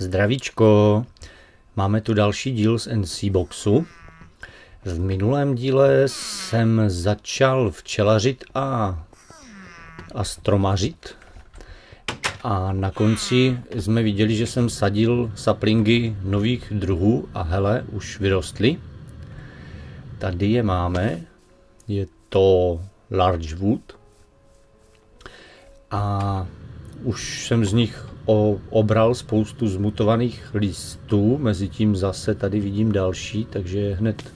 Zdravíčko, máme tu další díl z NC Boxu. V minulém díle jsem začal včelařit a, a stromařit. A na konci jsme viděli, že jsem sadil saplingy nových druhů a hele, už vyrostly. Tady je máme, je to large wood. A už jsem z nich obral spoustu zmutovaných listů, mezi tím zase tady vidím další, takže hned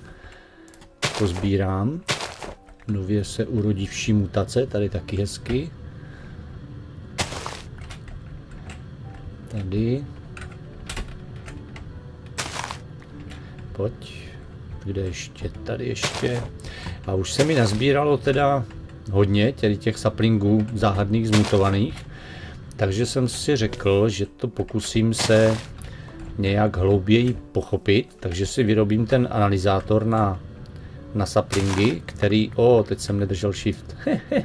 pozbírám. Nově se urodí vší mutace, tady taky hezky. Tady. Pojď. Kde ještě? Tady ještě. A už se mi nazbíralo teda hodně těch, těch saplingů záhadných zmutovaných. Takže jsem si řekl, že to pokusím se nějak hlouběji pochopit, takže si vyrobím ten analyzátor na, na saplingy, který, o, teď jsem nedržel shift,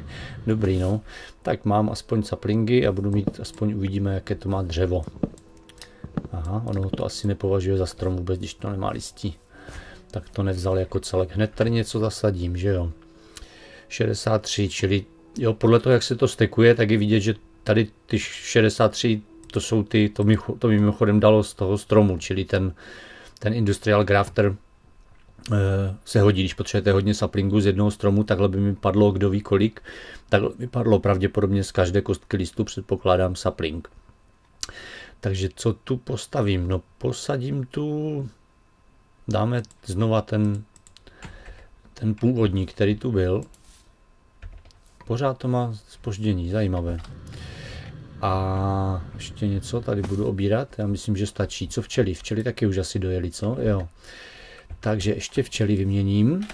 dobrý no, tak mám aspoň saplingy a budu mít, aspoň uvidíme, jaké to má dřevo. Aha, ono to asi nepovažuje za strom vůbec, když to nemá listí. Tak to nevzal jako celek. Hned tady něco zasadím, že jo. 63, čili jo, podle toho, jak se to stekuje, tak je vidět, že tady ty 63, to jsou ty, to mi, to mi mimochodem dalo z toho stromu, čili ten, ten industrial grafter eh, se hodí, když potřebujete hodně saplingu z jednoho stromu, takhle by mi padlo kdo ví kolik, takhle by padlo pravděpodobně z každé kostky listu, předpokládám sapling. Takže co tu postavím? No posadím tu, dáme znova ten, ten původní, který tu byl. Pořád to má spoždění, zajímavé. A ještě něco tady budu obírat, já myslím, že stačí. Co včely? Včely taky už asi dojeli, co? Jo. Takže ještě včely vyměním.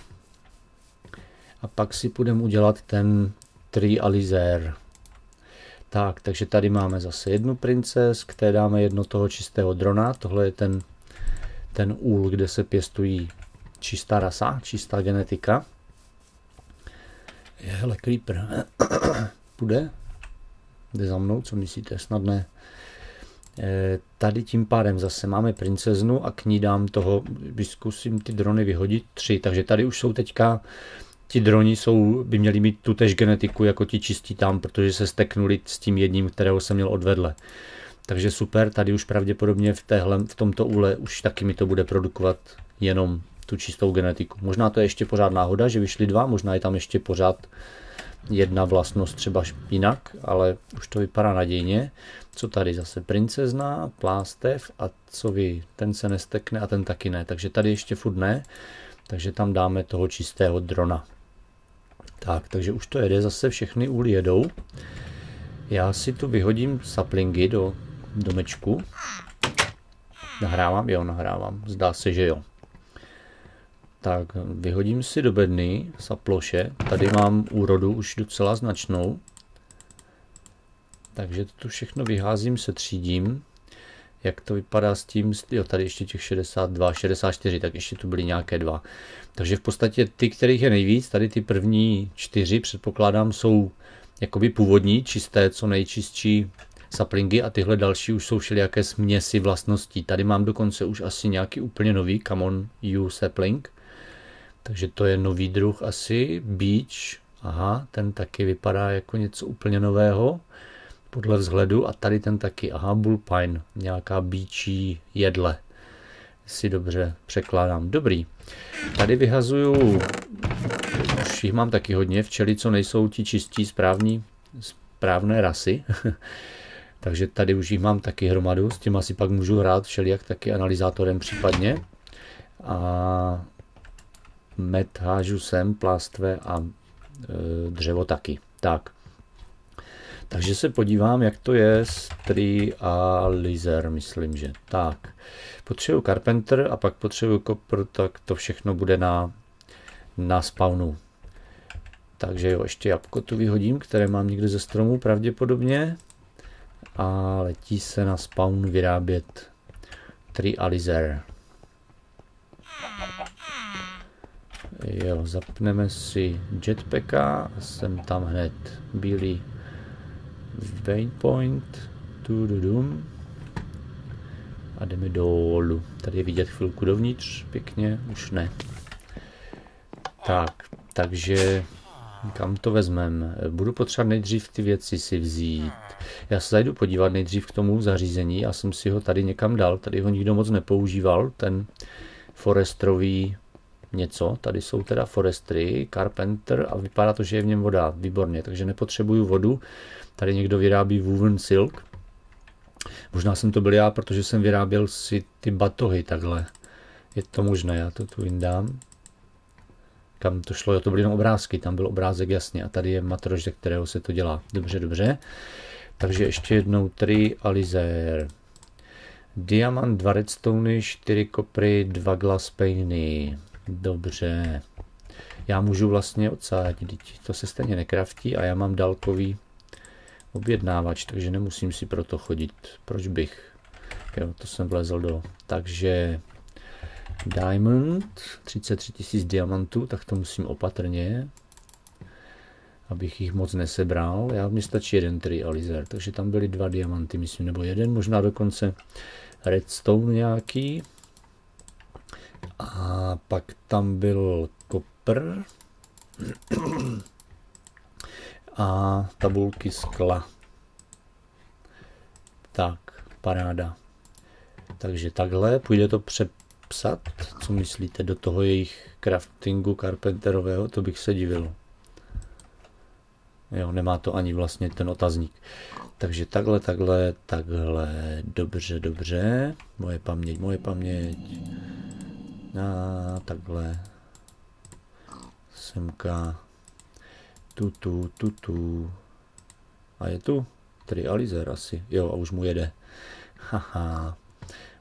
A pak si půjdeme udělat ten trializér. Tak, takže tady máme zase jednu princes, které dáme jedno toho čistého drona. Tohle je ten, ten úl, kde se pěstují čistá rasa, čistá genetika. Je, hele, creeper. Půjde? Jde za mnou, co myslíte? Snadné. E, tady tím pádem zase máme princeznu a k ní dám toho, zkusím ty drony vyhodit, tři. Takže tady už jsou teďka, ti droni jsou, by měli mít tu tež genetiku jako ti čistí tam, protože se steknuli s tím jedním, kterého jsem měl odvedle. Takže super, tady už pravděpodobně v, téhle, v tomto úle už taky mi to bude produkovat jenom tu čistou genetiku. Možná to je ještě pořád náhoda, že vyšly dva, možná je tam ještě pořád jedna vlastnost třeba jinak, ale už to vypadá nadějně. Co tady zase princezna, plástev a co vy, ten se nestekne a ten taky ne. Takže tady ještě furt ne, takže tam dáme toho čistého drona. Tak, takže už to jede, zase všechny úly jedou. Já si tu vyhodím saplingy do domečku. Nahrávám? Jo, nahrávám. Zdá se, že jo. Tak vyhodím si do bedny saploše. Tady mám úrodu už docela značnou. Takže to všechno vyházím, se třídím. Jak to vypadá s tím, jo tady ještě těch 62, 64, tak ještě tu byly nějaké dva. Takže v podstatě ty, kterých je nejvíc, tady ty první čtyři předpokládám jsou jakoby původní, čisté, co nejčistší saplingy a tyhle další už jsou všelijaké směsi vlastností. Tady mám dokonce už asi nějaký úplně nový Common U sapling. Takže to je nový druh asi, beach, aha, ten taky vypadá jako něco úplně nového podle vzhledu. A tady ten taky, aha, bullpine, nějaká beachy jedle, si dobře překládám. Dobrý, tady vyhazuju, už jich mám taky hodně, včely, co nejsou ti čistí, správní, správné rasy, takže tady už jich mám taky hromadu, s tím asi pak můžu hrát všelijak taky analyzátorem případně. A med hážu sem, plástve a e, dřevo taky. Tak. Takže se podívám, jak to je s tri a lizer, myslím, že. Tak. Potřebuji Carpenter a pak potřebuji Copper, tak to všechno bude na, na spawnu. Takže jo, ještě jabko tu vyhodím, které mám někde ze stromu pravděpodobně. A letí se na spawn vyrábět trializer. Jo, zapneme si jetpacka jsem tam hned bílý waypoint, tududum. A jdeme dolů. Tady je vidět chvilku dovnitř, pěkně, už ne. Tak, takže kam to vezmeme? Budu potřebovat nejdřív ty věci si vzít. Já se zajdu podívat nejdřív k tomu zařízení. Já jsem si ho tady někam dal. Tady ho nikdo moc nepoužíval. Ten forestrový něco. Tady jsou teda forestry, carpenter a vypadá to, že je v něm voda. Výborně, takže nepotřebuju vodu. Tady někdo vyrábí woven silk. Možná jsem to byl já, protože jsem vyráběl si ty batohy takhle. Je to možné, já to tu vyndám. Kam to šlo, jo, to byly jenom obrázky, tam byl obrázek jasně a tady je matrož, ze kterého se to dělá. Dobře, dobře. Takže ještě jednou tři alizér. Diamant, dva redstone, čtyři kopry, dva glass painy. Dobře. Já můžu vlastně odsádět, to se stejně nekraftí a já mám dálkový objednávač, takže nemusím si proto chodit. Proč bych? Jo, to jsem vlezl do. Takže Diamond, 33 000 diamantů, tak to musím opatrně, abych jich moc nesebral. Já mi stačí jeden trializer, takže tam byly dva diamanty, myslím, nebo jeden, možná dokonce redstone nějaký. A pak tam byl kopr a tabulky skla. Tak, paráda. Takže takhle, půjde to přepsat, co myslíte, do toho jejich craftingu carpenterového, to bych se divil. Jo, nemá to ani vlastně ten otazník. Takže takhle, takhle, takhle, dobře, dobře. Moje paměť, moje paměť. A takhle. Semka. Tutu, tutu. A je tu? Tady Alizer asi. Jo, a už mu jede. Haha.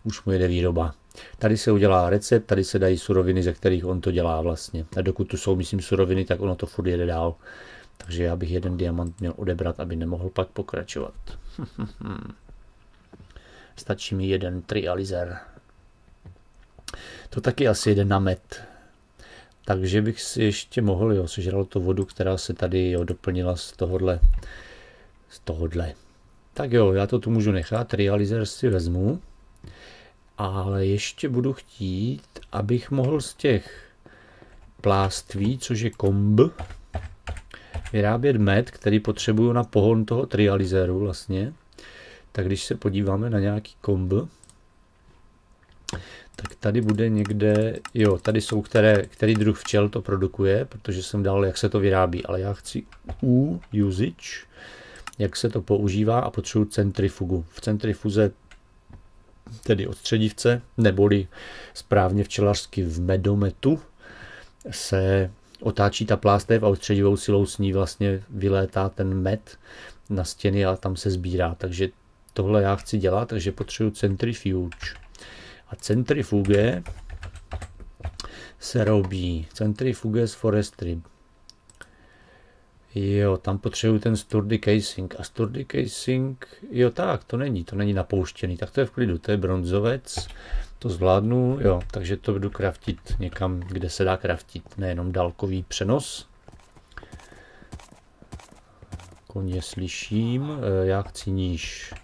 Už mu jede výroba. Tady se udělá recept, tady se dají suroviny, ze kterých on to dělá vlastně. A dokud tu jsou, myslím, suroviny, tak ono to furt jede dál. Takže já bych jeden diamant měl odebrat, aby nemohl pak pokračovat. Stačí mi jeden trializer. To taky asi jede na met. Takže bych si ještě mohl, jo, sežral to vodu, která se tady jo, doplnila z tohohle. Z tohohle. Tak jo, já to tu můžu nechat, realizer si vezmu. Ale ještě budu chtít, abych mohl z těch pláství, což je komb, vyrábět med, který potřebuju na pohon toho trializéru vlastně. Tak když se podíváme na nějaký komb, tak tady bude někde, jo, tady jsou, které, který druh včel to produkuje, protože jsem dal, jak se to vyrábí, ale já chci U usage, jak se to používá a potřebuji centrifugu. V centrifuze tedy odstředivce, neboli správně včelařsky v medometu, se otáčí ta plástev a odstředivou silou s ní vlastně vylétá ten med na stěny a tam se sbírá. Takže tohle já chci dělat, takže potřebuji centrifuge. A centrifuge se robí. Centrifuge z forestry. Jo, tam potřebuji ten sturdy casing. A sturdy casing, jo tak, to není, to není napouštěný, tak to je v klidu, to je bronzovec, to zvládnu, jo, takže to budu kraftit někam, kde se dá kraftit, nejenom dálkový přenos. Koně slyším, e, já chci níž.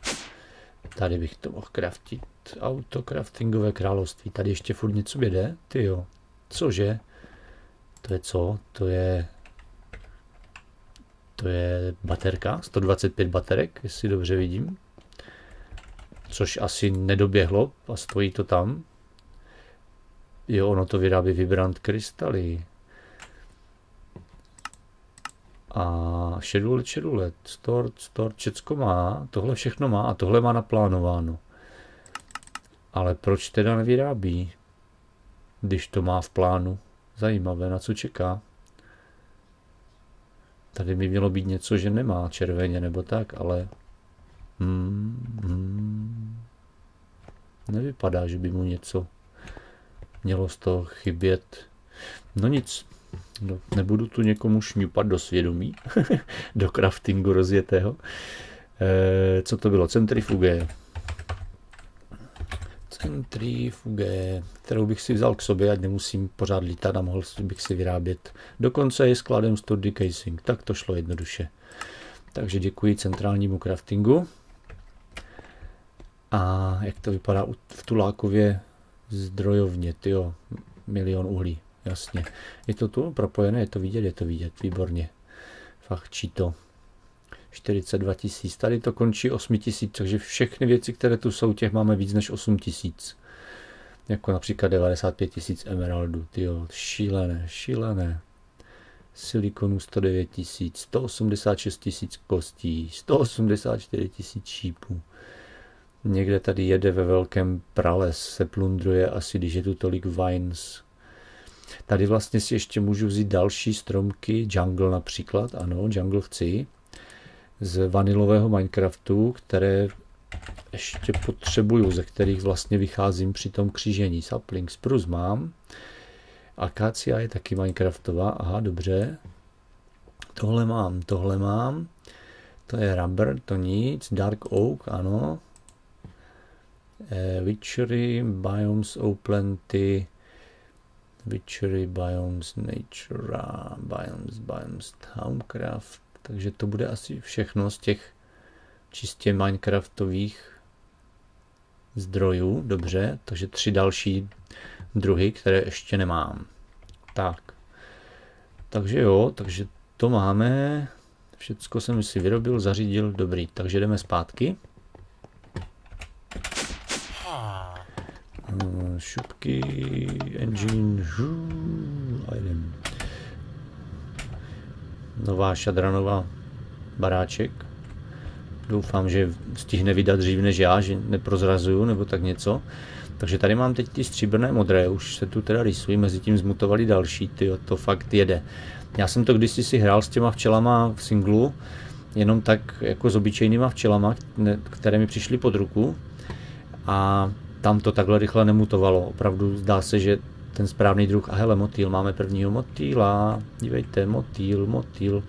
Tady bych to mohl kraftit. Autocraftingové království. Tady ještě furt něco jede? Ty jo. Cože? To je co? To je... To je baterka, 125 baterek, jestli dobře vidím. Což asi nedoběhlo a stojí to tam. Jo, ono to vyrábí vibrant krystaly. A šedulet, šedulet, stort, stort, všecko má, tohle všechno má a tohle má naplánováno. Ale proč teda nevyrábí, když to má v plánu? Zajímavé, na co čeká. Tady by mělo být něco, že nemá červeně nebo tak, ale hmm, hmm, nevypadá, že by mu něco mělo z toho chybět. No nic, no, nebudu tu někomu šňupat do svědomí, do craftingu rozjetého. E, co to bylo? Centrifuge. Centrifuge, kterou bych si vzal k sobě, ať nemusím pořád lítat a mohl bych si vyrábět. Dokonce je skladem sturdy casing, tak to šlo jednoduše. Takže děkuji centrálnímu craftingu. A jak to vypadá v Tulákově zdrojovně, tyjo, milion uhlí, jasně. Je to tu propojené, je to vidět, je to vidět, výborně. Fakt to. 42 tisíc, tady to končí 8 tisíc, takže všechny věci, které tu jsou, těch máme víc než 8 tisíc. Jako například 95 tisíc emeraldů, tyjo, šílené, šílené. Silikonu 109 tisíc, 186 tisíc kostí, 184 tisíc šípů. Někde tady jede ve velkém prales, se plundruje asi, když je tu tolik vines. Tady vlastně si ještě můžu vzít další stromky, jungle například, ano, jungle chci, z vanilového Minecraftu, které ještě potřebuju, ze kterých vlastně vycházím při tom křížení. Sapling spruce mám. Akácia je taky Minecraftová, aha, dobře. Tohle mám, tohle mám. To je rubber, to nic. Dark oak, ano. Eh, witchery, biomes, plenty. Witchery, biomes, nature, biomes, biomes, Towncraft. Takže to bude asi všechno z těch čistě Minecraftových zdrojů. Dobře, takže tři další druhy, které ještě nemám. Tak. Takže jo, takže to máme. Všecko jsem si vyrobil, zařídil, dobrý. Takže jdeme zpátky. Eh, šupky, engine, a jdem. Nová šadranová baráček. Doufám, že stihne vydat dřív než já, že neprozrazuju nebo tak něco. Takže tady mám teď ty stříbrné modré, už se tu teda rysují, mezi tím zmutovali další, ty to fakt jede. Já jsem to kdysi si hrál s těma včelama v singlu, jenom tak jako s obyčejnýma včelama, které mi přišly pod ruku a tam to takhle rychle nemutovalo. Opravdu zdá se, že ten správný druh, a hele motýl, máme prvního motýla, dívejte, motýl, motýl.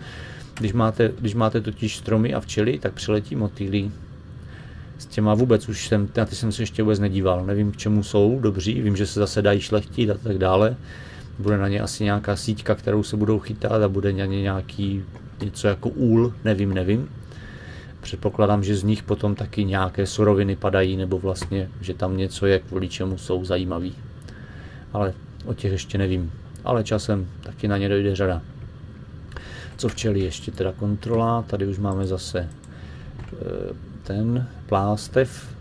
Když máte, když máte totiž stromy a včely, tak přiletí motýly. S těma vůbec už jsem, na ty jsem se ještě vůbec nedíval, nevím k čemu jsou, dobří, vím, že se zase dají šlechtit a tak dále. Bude na ně asi nějaká síťka, kterou se budou chytat a bude na ně nějaký něco jako úl, nevím, nevím. Předpokládám, že z nich potom taky nějaké suroviny padají, nebo vlastně, že tam něco je, kvůli čemu jsou zajímaví. Ale o těch ještě nevím. Ale časem taky na ně dojde řada. Co včely ještě teda kontrola, tady už máme zase e, ten plástev.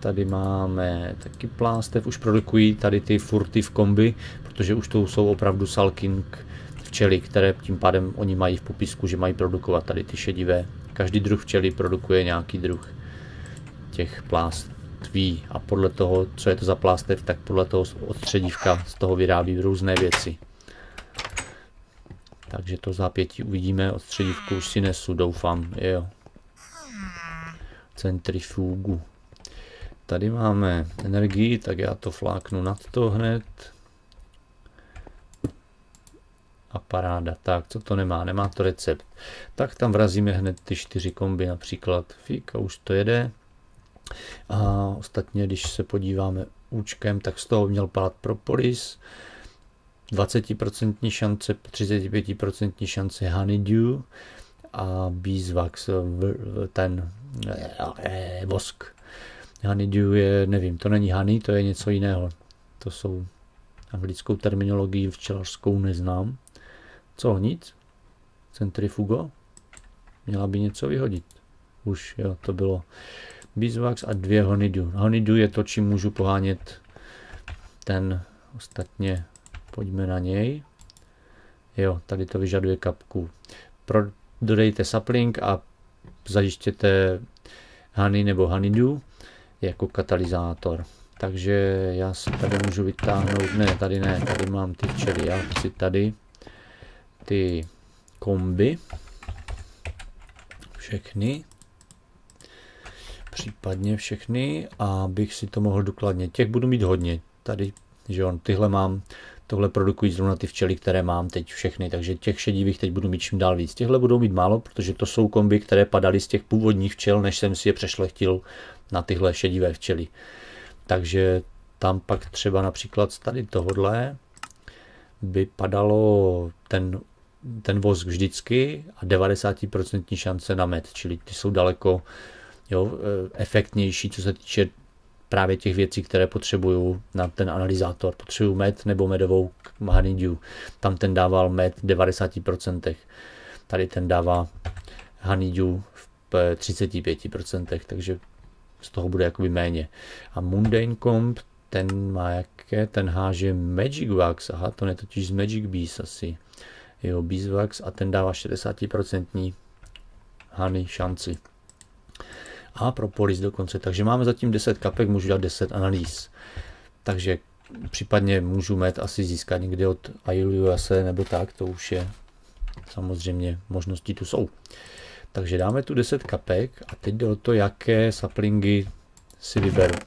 Tady máme taky plástev, už produkují tady ty furty v kombi, protože už to jsou opravdu salking včely, které tím pádem oni mají v popisku, že mají produkovat tady ty šedivé. Každý druh včely produkuje nějaký druh těch pláství a podle toho, co je to za plástev, tak podle toho odstředívka z toho vyrábí různé věci. Takže to zápětí uvidíme, odstředívku už si nesu, doufám, jo. Centrifugu. Tady máme energii, tak já to fláknu nad to hned a paráda. Tak, co to nemá? Nemá to recept. Tak tam vrazíme hned ty čtyři komby například. Fík a už to jede. A ostatně, když se podíváme účkem, tak z toho měl padat propolis. 20% šance, 35% šance honeydew a beeswax, ten eh, vosk. Honeydew je, nevím, to není honey, to je něco jiného. To jsou anglickou terminologii včelařskou neznám. Co, nic? Centrifugo? Měla by něco vyhodit. Už, jo, to bylo beeswax a dvě honeydew. Honeydew je to, čím můžu pohánět ten ostatně. Pojďme na něj. Jo, tady to vyžaduje kapku. Pro, dodejte sapling a zajištěte honey nebo honeydew jako katalyzátor. Takže já si tady můžu vytáhnout, ne, tady ne, tady mám ty včely, já si tady ty komby, všechny, případně všechny, abych si to mohl důkladně. Těch budu mít hodně, tady, že on, tyhle mám, tohle produkují zrovna ty včely, které mám teď všechny, takže těch šedivých teď budu mít čím dál víc. Těhle budou mít málo, protože to jsou komby, které padaly z těch původních včel, než jsem si je přešlechtil na tyhle šedivé včely. Takže tam pak třeba například tady tohodle by padalo ten ten vosk vždycky a 90% šance na med, čili ty jsou daleko jo, eh, efektnější, co se týče právě těch věcí, které potřebuju na ten analyzátor. Potřebuju med nebo medovou honeydew. Tam ten dával med v 90%. Tady ten dává honeydew v 35%, takže z toho bude jakoby méně. A Mundane Comp, ten má jaké? Ten háže Magic Wax, aha, to je totiž z Magic Bees asi. Jo, Beeswax a ten dává 60% honey šanci. A propolis dokonce. Takže máme zatím 10 kapek, můžu dát 10 analýz. Takže případně můžu met asi získat někdy od Ailuase nebo tak, to už je samozřejmě možnosti tu jsou. Takže dáme tu 10 kapek a teď jde o to, jaké saplingy si vyberu.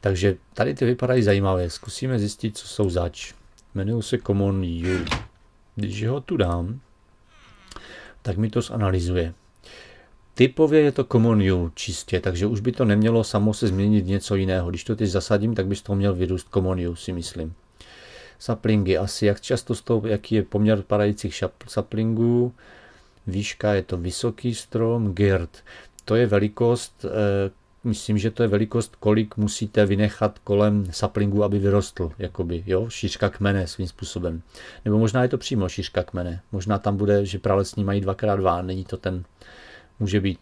Takže tady ty vypadají zajímavé. Zkusíme zjistit, co jsou zač. Jmenují se Common U. Když ho tu dám, tak mi to zanalizuje. Typově je to Common U čistě, takže už by to nemělo samo se změnit něco jiného. Když to teď zasadím, tak by z toho měl vyrůst Common U, si myslím. Saplingy asi, jak často z toho, jaký je poměr padajících saplingů, výška je to vysoký strom, gird. To je velikost, eh, myslím, že to je velikost, kolik musíte vynechat kolem saplingu, aby vyrostl, jakoby, jo, šířka kmene svým způsobem. Nebo možná je to přímo šířka kmene. Možná tam bude, že pralesní mají 2x2, není to ten, může být.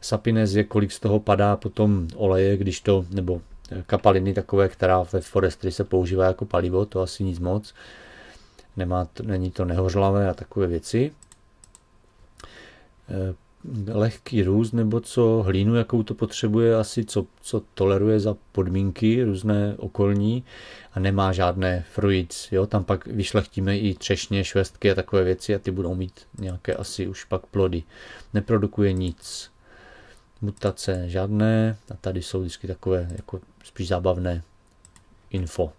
Sapines je, kolik z toho padá potom oleje, když to, nebo kapaliny takové, která ve forestry se používá jako palivo, to asi nic moc. Nemá, není to nehořlavé a takové věci. Eh, lehký růst nebo co, hlínu, jakou to potřebuje, asi co, co toleruje za podmínky různé okolní a nemá žádné fruits. Jo? Tam pak vyšlechtíme i třešně, švestky a takové věci a ty budou mít nějaké asi už pak plody. Neprodukuje nic. Mutace žádné a tady jsou vždycky takové jako spíš zábavné info.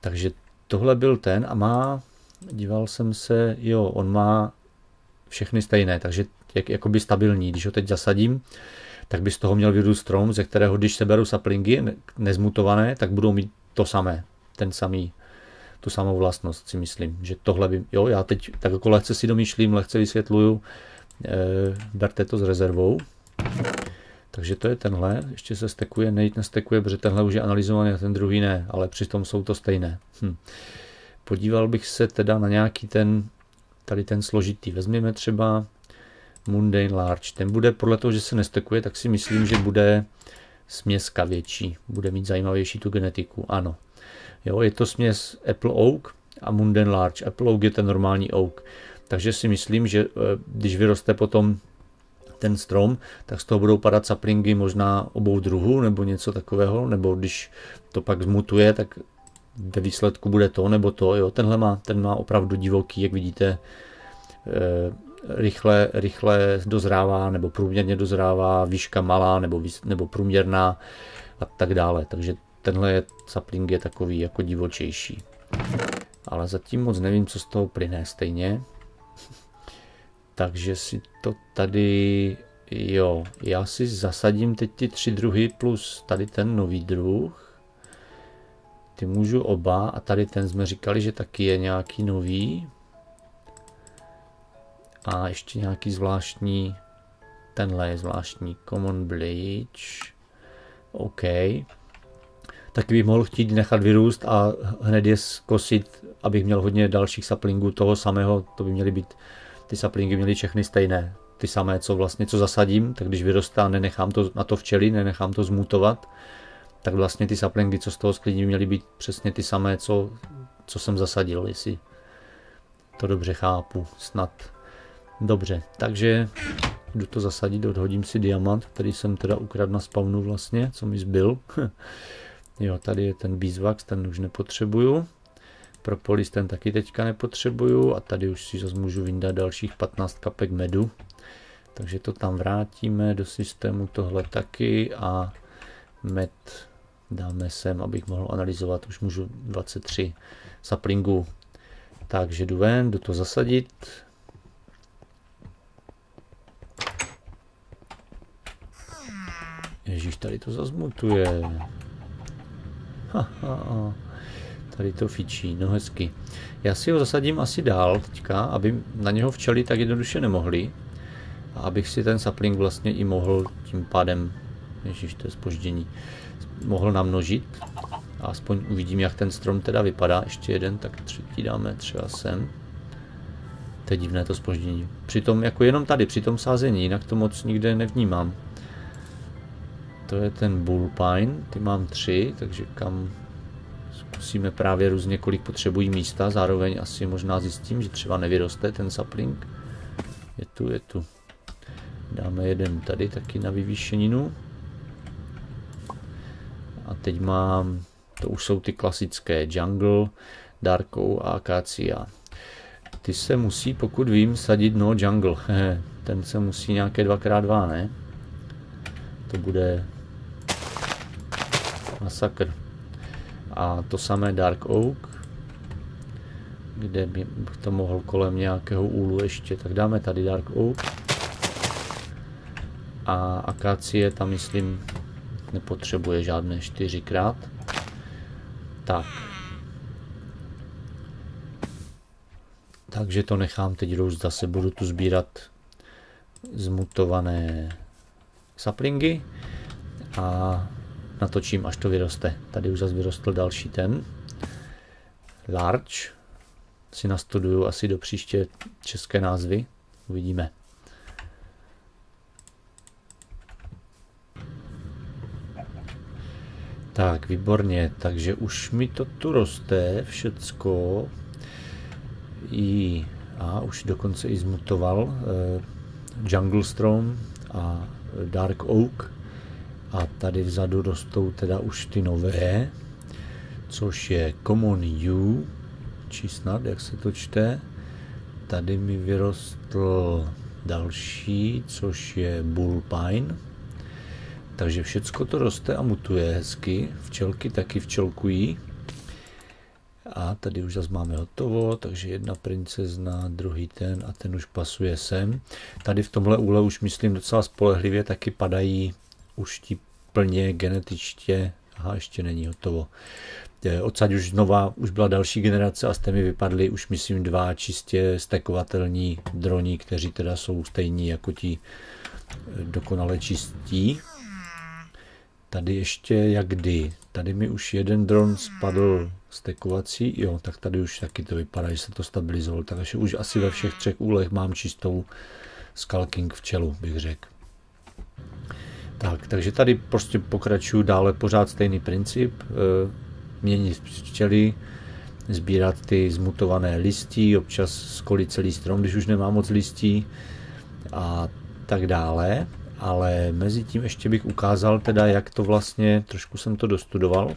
Takže tohle byl ten a má, díval jsem se, jo, on má všechny stejné, takže jak, jakoby stabilní. Když ho teď zasadím, tak by z toho měl vyrůst strom, ze kterého, když se beru saplingy nezmutované, tak budou mít to samé, ten samý, tu samou vlastnost si myslím, že tohle by, jo, já teď tak jako lehce si domýšlím, lehce vysvětluju, e, berte to s rezervou. Takže to je tenhle, ještě se stekuje, nejít nestekuje, protože tenhle už je analyzovaný a ten druhý ne, ale přitom jsou to stejné. Hm. Podíval bych se teda na nějaký ten, tady ten složitý. Vezměme třeba Mundane Large. Ten bude podle toho, že se nestekuje, tak si myslím, že bude směska větší. Bude mít zajímavější tu genetiku. Ano. Jo, je to směs Apple Oak a Mundane Large. Apple Oak je ten normální oak. Takže si myslím, že eh, když vyroste potom ten strom, tak z toho budou padat saplingy možná obou druhů nebo něco takového, nebo když to pak zmutuje, tak ve výsledku bude to nebo to. Jo. Tenhle má, ten má opravdu divoký, jak vidíte, eh, rychle, rychle dozrává nebo průměrně dozrává, výška malá nebo, nebo průměrná a tak dále. Takže tenhle sapling je takový jako divočejší. Ale zatím moc nevím, co z toho plyne stejně. Takže si to tady, jo, já si zasadím teď ty tři druhy plus tady ten nový druh. Ty můžu oba a tady ten jsme říkali, že taky je nějaký nový a ještě nějaký zvláštní, tenhle je zvláštní Common Bleach, OK. Taky bych mohl chtít nechat vyrůst a hned je zkosit, abych měl hodně dalších saplingů toho samého, to by měly být, ty saplingy měly všechny stejné, ty samé, co vlastně, co zasadím, tak když vyrostá, nenechám to na to včely, nenechám to zmutovat, tak vlastně ty saplingy, co z toho sklidí, měly být přesně ty samé, co, co jsem zasadil, jestli to dobře chápu, snad. Dobře, takže jdu to zasadit, odhodím si diamant, který jsem teda ukradl na spawnu vlastně, co mi zbyl. jo, tady je ten beeswax, ten už nepotřebuju. Propolis ten taky teďka nepotřebuju a tady už si zase můžu vyndat dalších 15 kapek medu. Takže to tam vrátíme do systému tohle taky a med dáme sem, abych mohl analyzovat, už můžu 23 saplingů. Takže jdu ven, jdu to zasadit, tady to zazmutuje. Ha, ha, ha. Tady to fičí, no hezky. Já si ho zasadím asi dál teďka, aby na něho včely tak jednoduše nemohli. a abych si ten sapling vlastně i mohl tím pádem, ježiš, to je spoždění, mohl namnožit. A aspoň uvidím, jak ten strom teda vypadá. Ještě jeden, tak třetí dáme třeba sem. To je divné to spoždění. Přitom jako jenom tady, při tom sázení, jinak to moc nikde nevnímám. To je ten bullpine, ty mám tři, takže kam zkusíme právě různě, kolik potřebují místa, zároveň asi možná zjistím, že třeba nevyroste ten sapling. Je tu, je tu. Dáme jeden tady taky na vyvýšeninu. A teď mám, to už jsou ty klasické Jungle, Darkou a Acacia. Ty se musí, pokud vím, sadit no Jungle. Ten se musí nějaké 2x2, ne? To bude masakr. A to samé Dark Oak, kde bych to mohl kolem nějakého úlu ještě, tak dáme tady Dark Oak. A akácie tam myslím nepotřebuje žádné čtyřikrát. Tak. Takže to nechám teď růst, zase budu tu sbírat zmutované saplingy a natočím, až to vyroste. Tady už zase vyrostl další ten. Large. Si nastuduju asi do příště české názvy. Uvidíme. Tak, výborně, takže už mi to tu roste všecko. I, a už dokonce i zmutoval eh, Jungle Strom a Dark Oak. A tady vzadu rostou teda už ty nové, což je Common U, či snad, jak se to čte. Tady mi vyrostl další, což je Bullpine takže všecko to roste a mutuje hezky. Včelky taky včelkují. A tady už zase máme hotovo, takže jedna princezna, druhý ten a ten už pasuje sem. Tady v tomhle úle už myslím docela spolehlivě taky padají už ti plně genetičtě. Aha, ještě není hotovo. Odsaď už znova, už byla další generace a té mi vypadly už myslím dva čistě stekovatelní droni, kteří teda jsou stejní jako ti dokonale čistí. Tady ještě jak kdy. Tady mi už jeden dron spadl stekovací, jo, tak tady už taky to vypadá, že se to stabilizovalo, takže už asi ve všech třech úlech mám čistou skalking včelu, bych řekl. Tak, takže tady prostě pokračuju dále pořád stejný princip, e, měnit včely, sbírat ty zmutované listí, občas skolit celý strom, když už nemá moc listí a tak dále ale mezi tím ještě bych ukázal teda, jak to vlastně, trošku jsem to dostudoval,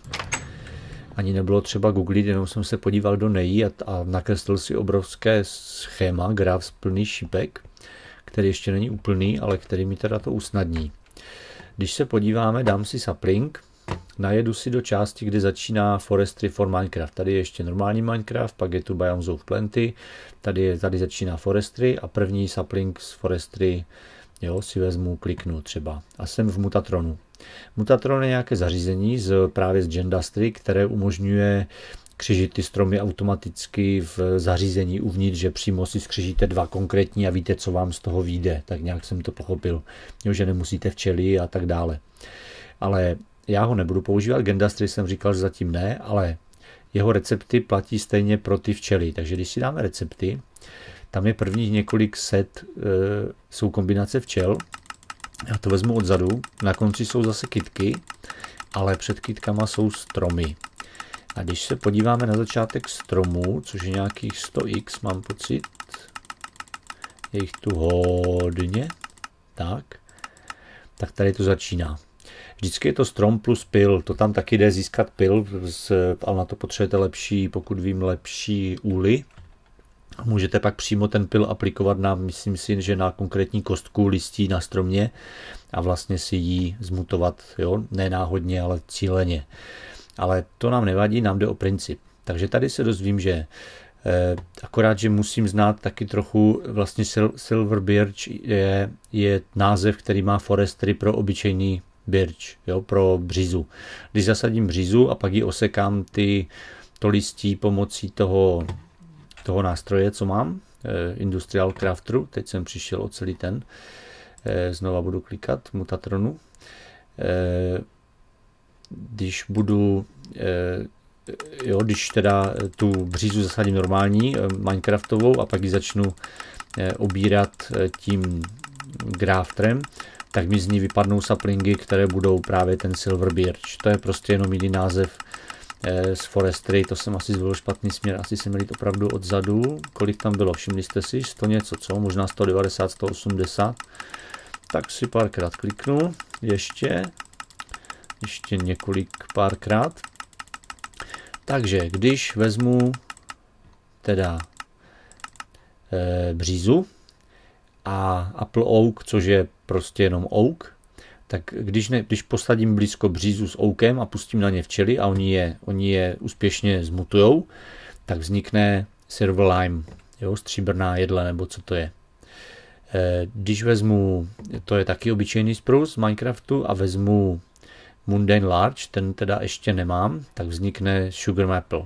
ani nebylo třeba googlit, jenom jsem se podíval do NEI a, a nakreslil si obrovské schéma, graf plný šipek, který ještě není úplný, ale který mi teda to usnadní. Když se podíváme, dám si sapling, najedu si do části, kde začíná Forestry for Minecraft. Tady je ještě normální Minecraft, pak je tu Biomes of Plenty, tady, je, tady začíná Forestry a první sapling z Forestry Jo, si vezmu, kliknu třeba a jsem v Mutatronu. Mutatron je nějaké zařízení z, právě z Gendastry, které umožňuje křižit ty stromy automaticky v zařízení uvnitř, že přímo si skřižíte dva konkrétní a víte, co vám z toho vyjde. Tak nějak jsem to pochopil, jo, že nemusíte včely a tak dále. Ale já ho nebudu používat, Gendastry jsem říkal, že zatím ne, ale jeho recepty platí stejně pro ty včely. Takže když si dáme recepty, tam je prvních několik set, e, jsou kombinace včel. Já to vezmu odzadu. Na konci jsou zase kitky, ale před kytkama jsou stromy. A když se podíváme na začátek stromu, což je nějakých 100x, mám pocit, je jich tu hodně, tak, tak tady to začíná. Vždycky je to strom plus pil, to tam taky jde získat pil, ale na to potřebujete lepší, pokud vím, lepší úly, Můžete pak přímo ten pil aplikovat na, myslím si, že na konkrétní kostku listí na stromě a vlastně si ji zmutovat, jo, ne náhodně, ale cíleně. Ale to nám nevadí, nám jde o princip. Takže tady se dozvím, že eh, akorát, že musím znát taky trochu, vlastně Silver Birch je, je název, který má forestry pro obyčejný birch, jo, pro břizu. Když zasadím břizu a pak ji osekám ty, to listí pomocí toho toho nástroje, co mám, Industrial Crafteru, teď jsem přišel o celý ten, znova budu klikat Mutatronu. Když budu jo, když teda tu břízu zasadím normální Minecraftovou a pak ji začnu obírat tím graftrem, tak mi z ní vypadnou saplingy, které budou právě ten Silver Birch. To je prostě jenom jiný název eh, z Forestry, to jsem asi zvolil špatný směr, asi jsem měl jít opravdu odzadu. Kolik tam bylo, všimli jste si, 100 něco, co? Možná 190, 180. Tak si párkrát kliknu, ještě, ještě několik párkrát. Takže když vezmu teda e, břízu, a Apple Oak, což je prostě jenom Oak, tak když, ne, když posadím blízko břízu s oukem a pustím na ně včely a oni je, oni je úspěšně zmutujou, tak vznikne Silver Lime, jo, stříbrná jedle nebo co to je. Eh, když vezmu, to je taky obyčejný spruce z Minecraftu a vezmu Mundane Large, ten teda ještě nemám, tak vznikne Sugar Maple.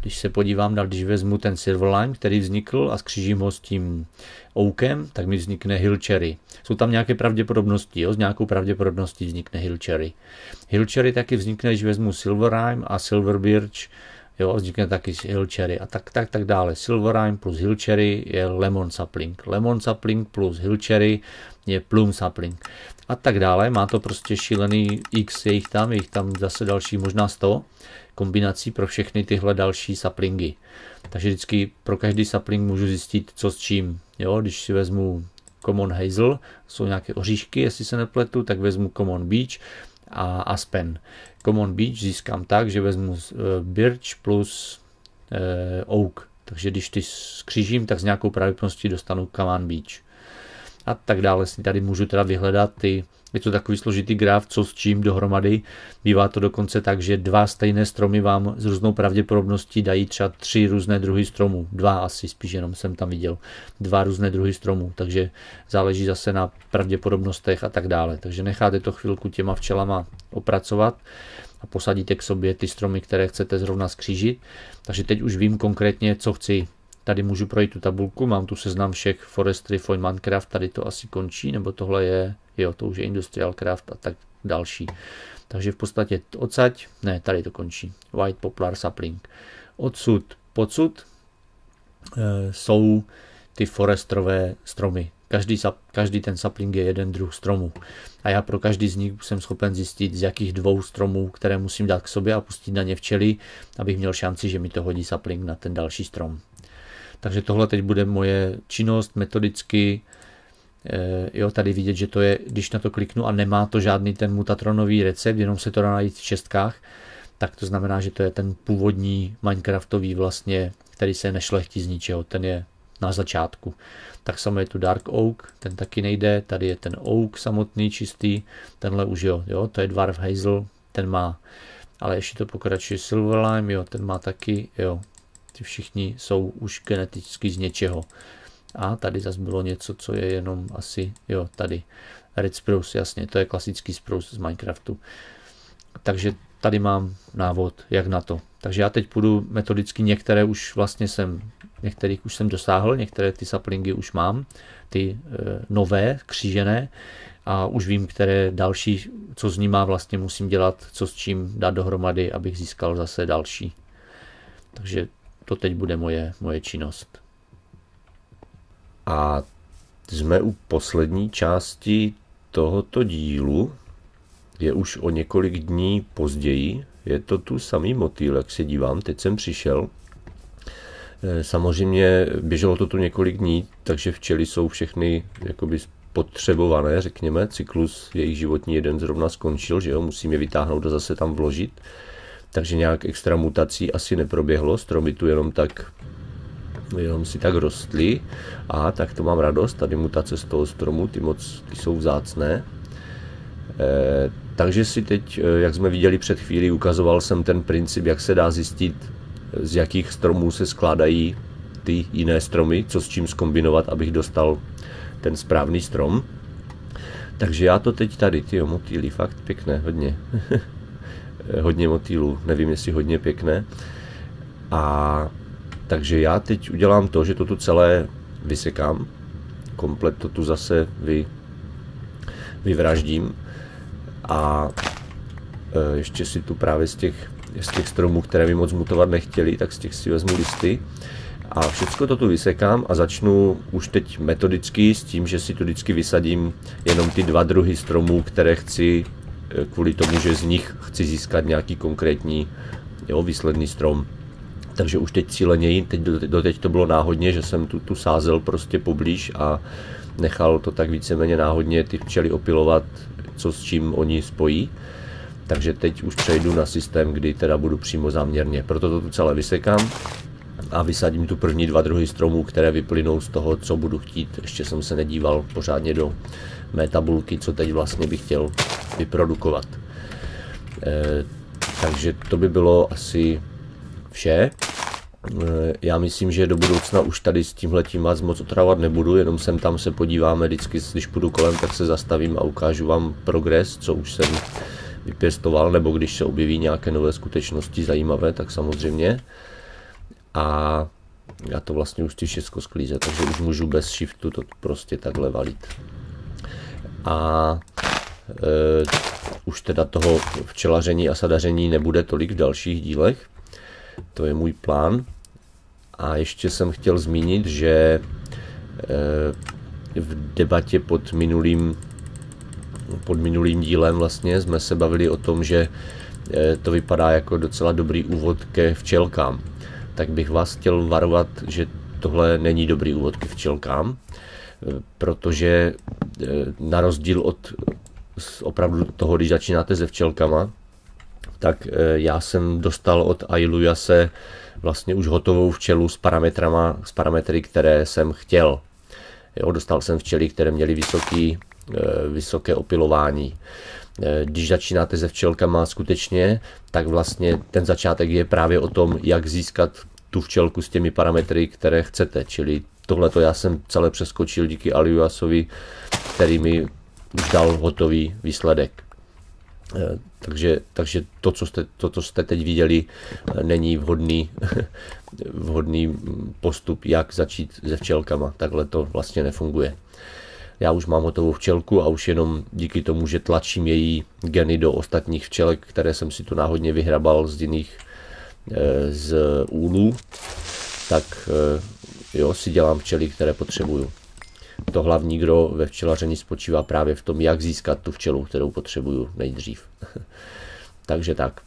Když se podívám dál, když vezmu ten Silverline, který vznikl a skřížím ho s tím Oakem, tak mi vznikne Hill Cherry. Jsou tam nějaké pravděpodobnosti, jo? s nějakou pravděpodobností vznikne Hill Cherry. Hill Cherry taky vznikne, když vezmu Silverime a Silver Birch, jo, vznikne taky Hill Cherry a tak, tak, tak dále. Silverime plus Hill Cherry je Lemon Sapling. Lemon Sapling plus Hill Cherry je Plum Sapling. A tak dále. Má to prostě šílený X, je jich tam, je jich tam zase další možná 100 kombinací pro všechny tyhle další saplingy. Takže vždycky pro každý sapling můžu zjistit, co s čím. Jo, když si vezmu Common Hazel, jsou nějaké oříšky, jestli se nepletu, tak vezmu Common Beach a Aspen. Common Beach získám tak, že vezmu uh, Birch plus uh, Oak. Takže když ty skřížím, tak s nějakou pravděpodobností dostanu Common Beach a tak dále si tady můžu teda vyhledat ty, je to takový složitý graf, co s čím dohromady. Bývá to dokonce tak, že dva stejné stromy vám s různou pravděpodobností dají třeba tři různé druhy stromů. Dva asi spíš jenom jsem tam viděl. Dva různé druhy stromů, takže záleží zase na pravděpodobnostech a tak dále. Takže necháte to chvilku těma včelama opracovat a posadíte k sobě ty stromy, které chcete zrovna skřížit. Takže teď už vím konkrétně, co chci Tady můžu projít tu tabulku, mám tu seznam všech Forestry for Minecraft, tady to asi končí, nebo tohle je, jo, to už je Industrial Craft a tak další. Takže v podstatě odsaď, ne, tady to končí, White Poplar Sapling. Odsud, podsud e, jsou ty forestrové stromy. Každý, každý ten sapling je jeden druh stromu. A já pro každý z nich jsem schopen zjistit, z jakých dvou stromů, které musím dát k sobě a pustit na ně včely, abych měl šanci, že mi to hodí sapling na ten další strom. Takže tohle teď bude moje činnost metodicky. Eh, jo, tady vidět, že to je, když na to kliknu a nemá to žádný ten mutatronový recept, jenom se to dá najít v šestkách, tak to znamená, že to je ten původní Minecraftový vlastně, který se nešlechtí z ničeho, ten je na začátku. Tak samo je tu Dark Oak, ten taky nejde, tady je ten Oak samotný, čistý, tenhle už jo, jo, to je Dwarf Hazel, ten má, ale ještě to pokračuje Silverlime, jo, ten má taky, jo, ty všichni jsou už geneticky z něčeho. A tady zase bylo něco, co je jenom asi, jo, tady. Red Spruce, jasně, to je klasický spruce z Minecraftu. Takže tady mám návod, jak na to. Takže já teď půjdu metodicky, některé už vlastně jsem, některých už jsem dosáhl, některé ty saplingy už mám, ty e, nové, křížené, a už vím, které další, co z má vlastně musím dělat, co s čím dát dohromady, abych získal zase další. Takže to teď bude moje, moje činnost. A jsme u poslední části tohoto dílu. Je už o několik dní později. Je to tu samý motýl, jak se dívám. Teď jsem přišel. E, samozřejmě běželo to tu několik dní, takže včely jsou všechny jakoby potřebované, řekněme. Cyklus jejich životní jeden zrovna skončil, že jo, musím je vytáhnout a zase tam vložit takže nějak extra mutací asi neproběhlo, stromy tu jenom tak jenom si tak rostly. A tak to mám radost, tady mutace z toho stromu, ty moc ty jsou vzácné. E, takže si teď, e, jak jsme viděli před chvílí, ukazoval jsem ten princip, jak se dá zjistit, z jakých stromů se skládají ty jiné stromy, co s čím skombinovat, abych dostal ten správný strom. Takže já to teď tady, ty motýly, fakt pěkné, hodně. hodně motýlů, nevím jestli hodně pěkné. A takže já teď udělám to, že to tu celé vysekám, komplet to tu zase vy, vyvraždím. A e, ještě si tu právě z těch, z těch stromů, které mi moc mutovat nechtěli, tak z těch si vezmu listy. A všechno to tu vysekám a začnu už teď metodicky s tím, že si tu vždycky vysadím jenom ty dva druhy stromů, které chci kvůli tomu, že z nich chci získat nějaký konkrétní jo, výsledný strom. Takže už teď cíleněji, teď, doteď to bylo náhodně, že jsem tu, tu sázel prostě poblíž a nechal to tak víceméně náhodně ty včely opilovat, co s čím oni spojí. Takže teď už přejdu na systém, kdy teda budu přímo záměrně. Proto to tu celé vysekám a vysadím tu první dva druhy stromů, které vyplynou z toho, co budu chtít. Ještě jsem se nedíval pořádně do mé tabulky, co teď vlastně bych chtěl vyprodukovat. E, takže to by bylo asi vše. E, já myslím, že do budoucna už tady s tímhletím vás moc otravovat nebudu, jenom sem tam se podíváme, vždycky, když půjdu kolem, tak se zastavím a ukážu vám progres, co už jsem vypěstoval, nebo když se objeví nějaké nové skutečnosti zajímavé, tak samozřejmě. A já to vlastně už všechno sklíze, takže už můžu bez shiftu to prostě takhle valit. A e, už teda toho včelaření a sadaření nebude tolik v dalších dílech. To je můj plán. A ještě jsem chtěl zmínit, že e, v debatě pod minulým, pod minulým dílem vlastně jsme se bavili o tom, že e, to vypadá jako docela dobrý úvod ke včelkám. Tak bych vás chtěl varovat, že tohle není dobrý úvod ke včelkám, e, protože na rozdíl od opravdu toho, když začínáte se včelkama, tak eh, já jsem dostal od Ailujase vlastně už hotovou včelu s parametrama, s parametry, které jsem chtěl. Jo, dostal jsem včely, které měly vysoký, vysoké opilování. Eh, když začínáte se včelkama skutečně, tak vlastně ten začátek je právě o tom, jak získat tu včelku s těmi parametry, které chcete. Čili tohle já jsem celé přeskočil díky Aliuasovi, který mi už dal hotový výsledek. Eh, takže, takže to, co jste, to, co jste teď viděli, eh, není vhodný, vhodný postup, jak začít se včelkama. Takhle to vlastně nefunguje. Já už mám hotovou včelku a už jenom díky tomu, že tlačím její geny do ostatních včelek, které jsem si tu náhodně vyhrabal z jiných eh, z úlů, tak jo, si dělám včely, které potřebuju to hlavní gro ve včelaření spočívá právě v tom, jak získat tu včelu, kterou potřebuju nejdřív. Takže tak.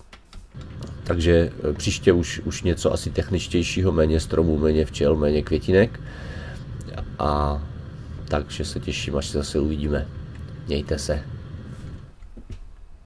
Takže e, příště už, už něco asi techničtějšího, méně stromů, méně včel, méně květinek. A takže se těším, až se zase uvidíme. Mějte se.